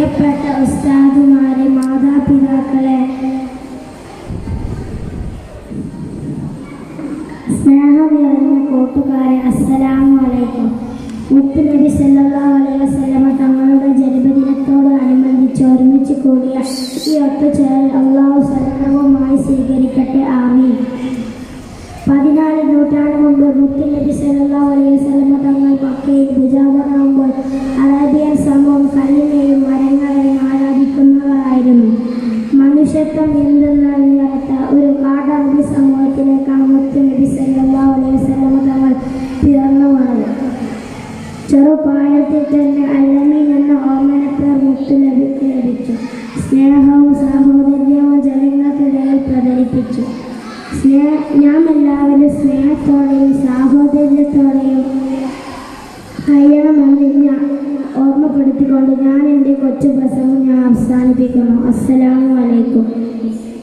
പ്രിയപ്പെട്ട ഉസ്താദുമാരെ മാതാപിതാക്കളെ. സ്നേഹം നിറഞ്ഞ കൂട്ടുകാരെ അസ്സലാമു അലൈക്കും. മുത്ത് നബി സല്ലല്ലാഹു അലൈഹി വസല്ലമ തങ്ങളുടെ ജന്മദിനത്തോട് അനുബന്ധിച്ച് ഒരുമിച്ച് കൂടിയ ഈ ഒത്തുചേരൽ അള്ളാഹു സർവമായി ആരാധിക്കുന്നവരായിരുന്നു മനുഷ്യത്വം എന്തെന്നറിയാത്ത ഒരു കാടാമ്പി സമൂഹത്തിലേക്കാണ് മുത്ത് നബി സല്ലല്ലാഹു അലൈഹി വസല്ലമ തങ്ങൾ പിറന്നു വന്നത് ചെറുപ്രായത്തിൽ തന്നെ അല്ലമീൻ എന്ന ഓമനപ്പേർ മുത്തു നബിക്ക് ലഭിച്ചു. സ്നേഹവും സാഹോദര്യവും ജനങ്ങൾക്കിടയിൽ പ്രചരിപ്പിച്ചു. സ്നേഹ നാം എല്ലാവരും സ്നേഹത്തോടെയും സാഹോദര്യത്തോടെയും കഴിയണമെന്ന് ഞാൻ ഓർമ്മപ്പെടുത്തിക്കൊണ്ട് ഞാൻ എന്റെ കൊച്ചു പ്രസംഗം ഞാൻ അവസാനിപ്പിക്കുന്നു. അസ്സലാമു അലൈക്കും.